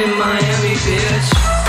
in Miami, bitch.